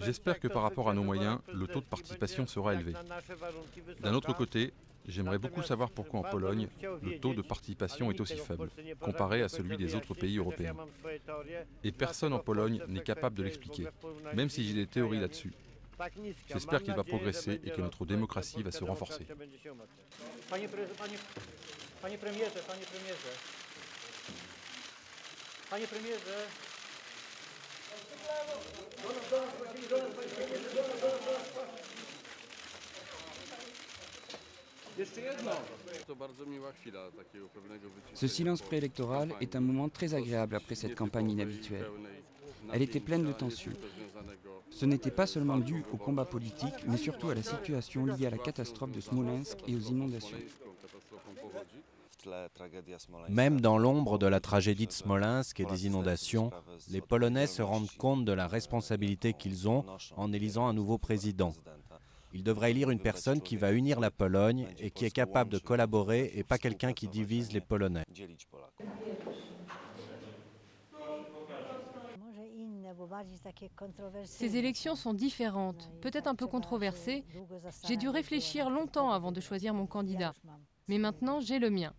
J'espère que par rapport à nos moyens, le taux de participation sera élevé. D'un autre côté, j'aimerais beaucoup savoir pourquoi en Pologne, le taux de participation est aussi faible, comparé à celui des autres pays européens. Et personne en Pologne n'est capable de l'expliquer, même si j'ai des théories là-dessus. J'espère qu'il va progresser et que notre démocratie va se renforcer. Ce silence préélectoral est un moment très agréable après cette campagne inhabituelle. Elle était pleine de tensions. Ce n'était pas seulement dû au combat politique, mais surtout à la situation liée à la catastrophe de Smolensk et aux inondations. Même dans l'ombre de la tragédie de Smolensk et des inondations, les Polonais se rendent compte de la responsabilité qu'ils ont en élisant un nouveau président. Ils devraient élire une personne qui va unir la Pologne et qui est capable de collaborer et pas quelqu'un qui divise les Polonais. Ces élections sont différentes, peut-être un peu controversées. J'ai dû réfléchir longtemps avant de choisir mon candidat. Mais maintenant, j'ai le mien.